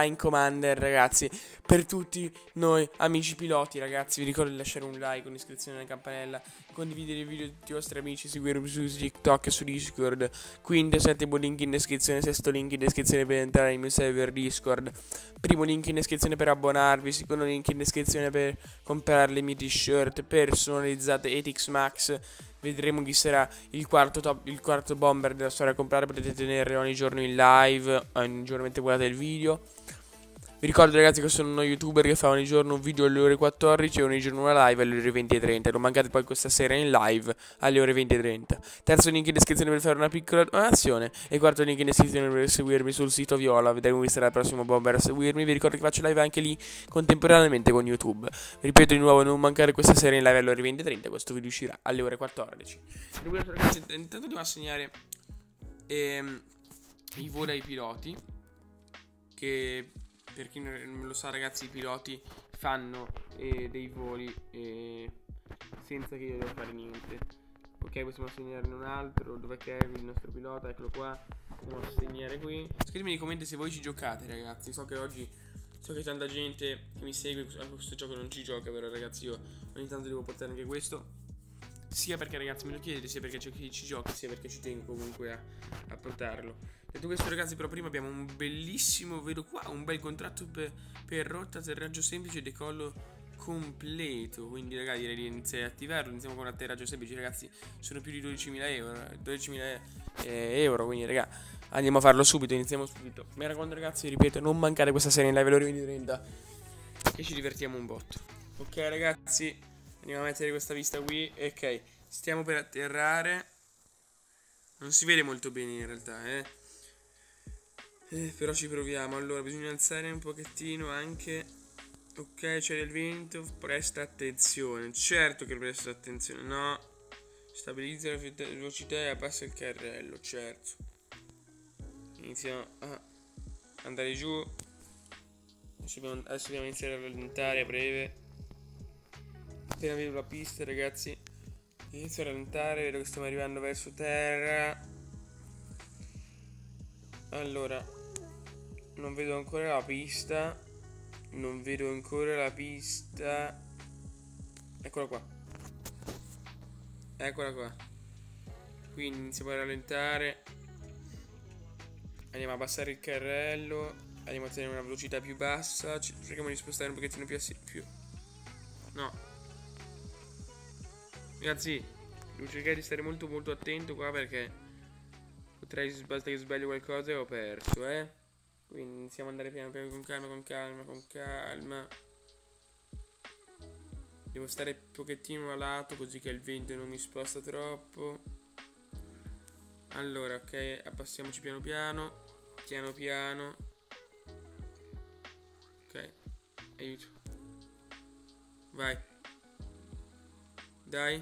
Airline Commander ragazzi per tutti noi amici piloti ragazzi vi ricordo di lasciare un like un'iscrizione alla campanella condividere il video di tutti i vostri amici seguirmi su TikTok e su Discord quinto e settimo link in descrizione sesto link in descrizione per entrare nel mio server Discord primo link in descrizione per abbonarvi secondo link in descrizione per comprare le mie t-shirt personalizzate Etix Max Vedremo chi sarà il quarto, top, il quarto bomber della storia a comprare. Potete tenere ogni giorno in live, ogni giorno mentre guardate il video. Vi ricordo ragazzi che sono uno youtuber che fa ogni giorno un video alle ore 14 e ogni giorno una live alle ore 20 e 30. Non mancate poi questa sera in live alle ore 20 e 30. Terzo link in descrizione per fare una piccola donazione. E quarto link in descrizione per seguirmi sul sito Viola. Vedremo chi sarà il prossimo bomber a seguirmi. Vi ricordo che faccio live anche lì contemporaneamente con YouTube. Ripeto di nuovo, non mancare questa sera in live alle ore 20 e 30. Questo video uscirà alle ore 14. Ragazzi, intanto devo assegnare ehm, i voli ai piloti. Che per chi non lo sa ragazzi i piloti fanno eh, dei voli eh, senza che io devo fare niente. Ok possiamo assegnarne un altro dov'è Kevin il nostro pilota eccolo qua. Possiamo assegnare qui. Scrivetemi nei commenti se voi ci giocate ragazzi. So che oggi so che tanta gente che mi segue a questo gioco non ci gioca però ragazzi io ogni tanto devo portare anche questo. Sia perché ragazzi me lo chiedete sia perché c'è chi ci gioca sia perché ci tengo comunque a, a portarlo Detto questo ragazzi però prima abbiamo un bellissimo, vedo qua, un bel contratto per, per rotta atterraggio semplice decollo completo. Quindi ragazzi direi di iniziare a attivarlo. Iniziamo con atterraggio semplice ragazzi. Sono più di 12.000 euro 12.000 eh, euro quindi raga andiamo a farlo subito iniziamo subito. Mi raccomando ragazzi ripeto non mancate questa serie in live all'ora 20.30 che ci divertiamo un botto. Ok ragazzi andiamo a mettere questa vista qui. Ok stiamo per atterrare. Non si vede molto bene in realtà eh eh, però ci proviamo. Allora, bisogna alzare un pochettino anche. Ok, c'è del vento. Presta attenzione. Certo che presta attenzione. No. Stabilizza la velocità e abbassa il carrello. Certo. Iniziamo a andare giù. Adesso dobbiamo, adesso dobbiamo iniziare a rallentare a breve. Appena vedo la pista, ragazzi. Inizio a rallentare. Vedo che stiamo arrivando verso terra. Allora, non vedo ancora la pista. Non vedo ancora la pista. Eccola qua. Eccola qua. Quindi iniziamo a rallentare. Andiamo a abbassare il carrello. Andiamo a tenere una velocità più bassa. Cerchiamo di spostare un pochettino più a più. No. Ragazzi, devo cercare di stare molto molto attento qua perché potrei che sbaglio qualcosa e ho perso, eh. Quindi iniziamo ad andare piano piano con calma, con calma, con calma. Devo stare un pochettino a lato così che il vento non mi sposta troppo. Allora, ok, abbassiamoci piano piano. Piano piano. Ok, aiuto. Vai. Dai.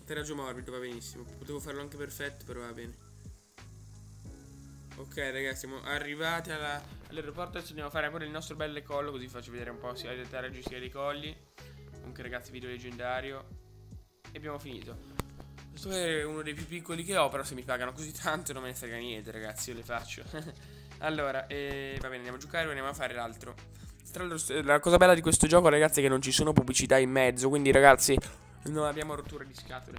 Atterraggio morbido, va benissimo. Potevo farlo anche perfetto, però va bene. Ok ragazzi siamo arrivati all'aeroporto Adesso andiamo a fare pure il nostro bel decollo Così faccio vedere un po' sia terraggio sia dei colli. Comunque ragazzi video leggendario. E abbiamo finito. Questo è uno dei più piccoli che ho Però se mi pagano così tanto non me ne frega niente ragazzi Io le faccio. Allora eh, va bene andiamo a giocare Andiamo a fare l'altro. La cosa bella di questo gioco ragazzi è che non ci sono pubblicità in mezzo Quindi ragazzi non abbiamo rottura di scatole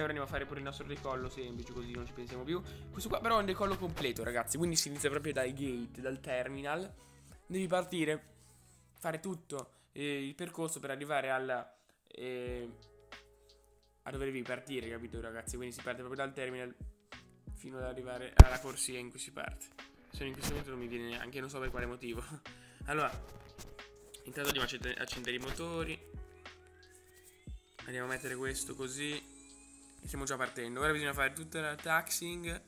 Ok, ora andiamo a fare pure il nostro decollo semplice, così non ci pensiamo più. Questo qua però è un decollo completo, ragazzi. Quindi si inizia proprio dai gate, dal terminal. Devi partire, fare tutto eh, il percorso per arrivare alla... Eh, a dove devi partire, capito, ragazzi? Quindi si parte proprio dal terminal fino ad arrivare alla corsia in cui si parte. Se in questo momento non mi viene neanche, non so per quale motivo. allora, intanto andiamo a accendere i motori. Andiamo a mettere questo così Stiamo già partendo. Ora bisogna fare tutta la taxing.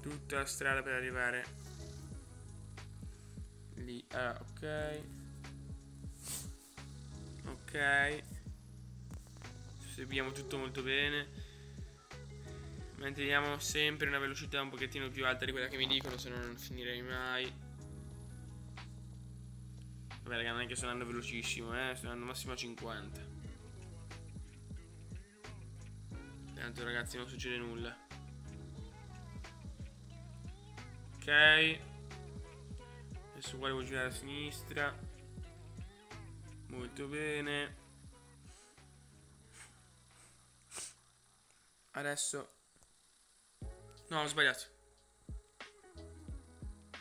Tutta la strada per arrivare lì. Ah, ok. Ok. Seguiamo tutto molto bene. Manteniamo sempre una velocità un pochettino più alta di quella che mi dicono, se no non finirei mai. Vabbè, raga, non è che sto andando velocissimo, eh. Sto andando massimo a 50. Tanto, ragazzi, non succede nulla. Ok. Adesso qua devo girare a sinistra. Molto bene. Adesso. No, ho sbagliato.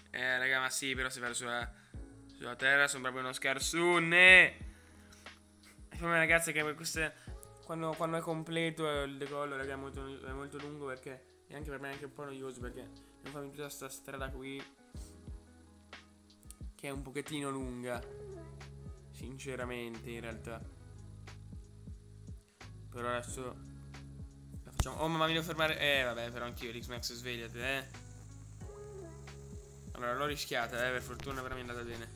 Eh, raga, ma sì, però se vado sulla sulla terra sono proprio uno scarsone. Come ragazzi che queste, quando, quando, è completo il decollo raga, è molto, è molto lungo perché e anche per me è anche un po' noioso perché devo farmi tutta questa strada qui che è un pochettino lunga. Sinceramente in realtà. Però adesso la facciamo. Oh mamma mi devo fermare. Eh vabbè però anch'io l'X-Max svegliate eh. Allora l'ho rischiata eh per fortuna però mi è andata bene.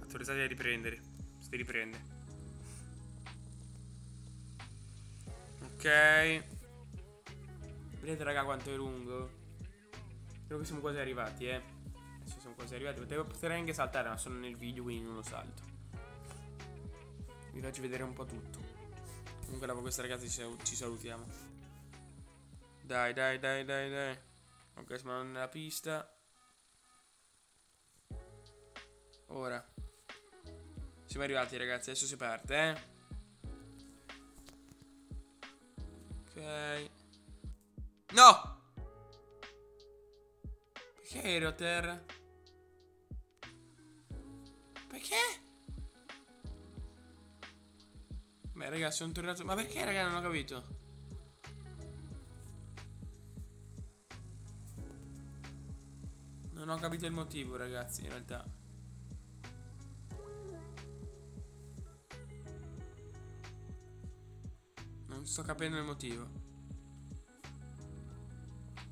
Autorizzati a riprendere. Si riprende. Ok. Vedete raga quanto è lungo? Credo che siamo quasi arrivati, eh. Adesso siamo quasi arrivati. Potevo, potrei anche saltare, ma sono nel video, quindi non lo salto. Vi faccio vedere un po' tutto. Comunque dopo questa ragazzi ci salutiamo. Dai, dai, dai, dai, dai. Ok, siamo nella pista. Ora. Siamo arrivati ragazzi, adesso si parte, eh. Ok. No! Perché ero a terra? Perché? Beh ragazzi, sono tornato... Ma perché raga non ho capito? Non ho capito il motivo ragazzi in realtà sto capendo il motivo.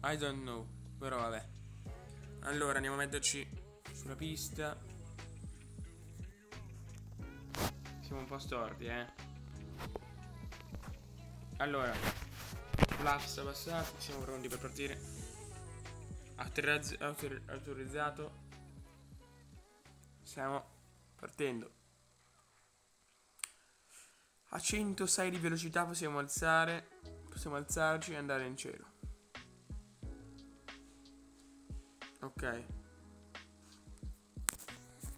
I don't know. Però vabbè. Allora andiamo a metterci sulla pista. Siamo un po' storti, eh. Allora. Flaps passati. Siamo pronti per partire. autorizzato. Stiamo partendo. A 106 di velocità possiamo alzare, possiamo alzarci e andare in cielo. Ok.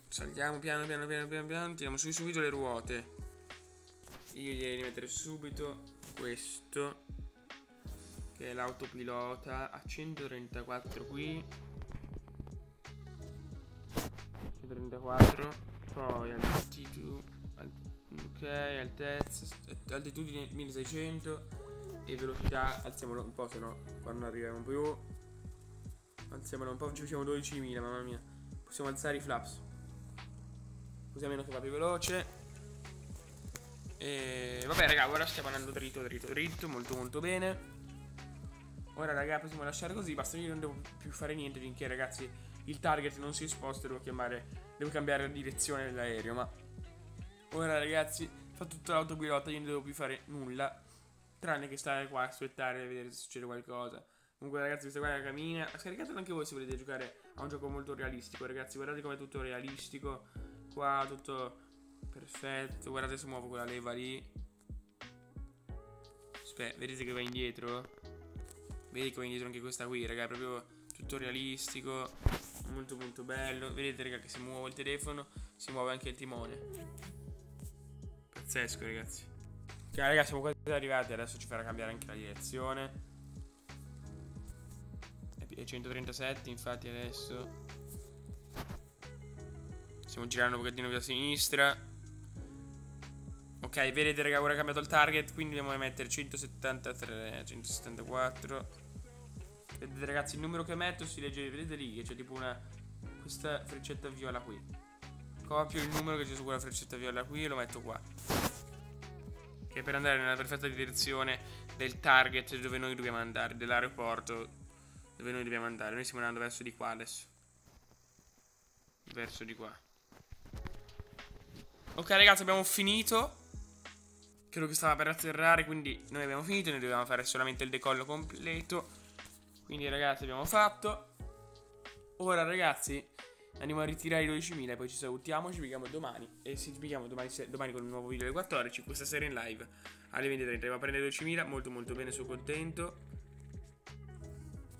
Saliamo piano piano piano piano piano, tiriamo su subito le ruote. Io direi di mettere subito questo che è l'autopilota a 134 qui 134 poi altitude Ok, altezza, altitudine 1600 e velocità alziamolo un po', se no qua non arriviamo più. Alziamolo un po', ci facciamo 12.000, mamma mia. Possiamo alzare i flaps. Così almeno che va più veloce. E vabbè raga, ora stiamo andando dritto, dritto, dritto, molto molto bene. Ora raga possiamo lasciare così, basta io non devo più fare niente finché ragazzi il target non si sposta, devo chiamare, devo cambiare la direzione dell'aereo, ma Ora ragazzi, fa tutto l'autopilota, io non devo più fare nulla. Tranne che stare qua a aspettare e vedere se succede qualcosa. Comunque ragazzi, questa qua è la camina. Scaricatelo anche voi se volete giocare a un gioco molto realistico, ragazzi. Guardate come è tutto realistico. Qua tutto perfetto. Guardate se muovo quella leva lì. Aspetta, vedete che va indietro? Vedete che va indietro anche questa qui, raga. È proprio tutto realistico. Molto molto bello. Vedete, raga, che se muovo il telefono si muove anche il timone. Pazzesco, ragazzi. Ok, ragazzi, siamo quasi arrivati. Adesso ci farà cambiare anche la direzione. È 137, infatti, adesso. Stiamo girando un pochettino più a sinistra. Ok, vedete, raga, ora ha cambiato il target. Quindi dobbiamo mettere 173, 174. Vedete, ragazzi, il numero che metto si legge. Vedete lì che c'è tipo una. Questa freccetta viola qui. Copio il numero che c'è su quella freccetta viola qui e lo metto qua. Che per andare nella perfetta direzione del target dove noi dobbiamo andare, dell'aeroporto dove noi dobbiamo andare. Noi stiamo andando verso di qua adesso. Verso di qua. Ok ragazzi abbiamo finito. Credo che stava per atterrare, quindi noi abbiamo finito, noi dobbiamo fare solamente il decollo completo. Quindi ragazzi abbiamo fatto. Ora ragazzi Andiamo a ritirare i 12.000 e poi ci salutiamo. Ci vediamo domani. E ci vediamo domani, domani con un nuovo video alle 14. Questa sera in live alle 20.30. Andiamo a prendere 12.000. Molto molto bene, sono contento.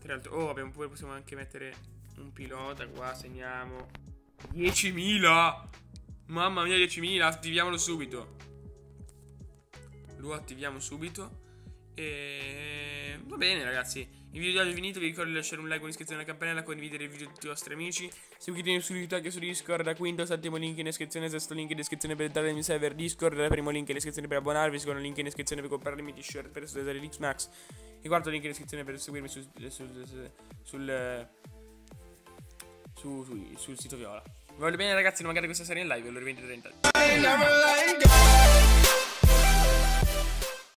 Tra l'altro, oh, abbiamo pure, possiamo anche mettere un pilota qua. Segniamo 10.000. Mamma mia, 10.000. Attiviamolo subito. Lo attiviamo subito. E va bene, ragazzi. Il video oggi è finito, vi ricordo di lasciare un like, un'iscrizione alla campanella, condividere il video con tutti i vostri amici. Seguitemi su YouTube e su Discord, da quinto, settimo link in descrizione, sesto link in descrizione per entrare nel mio server Discord, primo link in descrizione per abbonarvi, secondo link in descrizione per comprare le mie t-shirt per studiare l'X Max. Il quarto link in descrizione per seguirmi su, su, su, sul, sul, sito Viola. Vi voglio bene ragazzi, magari questa serie in live, allora 20.30.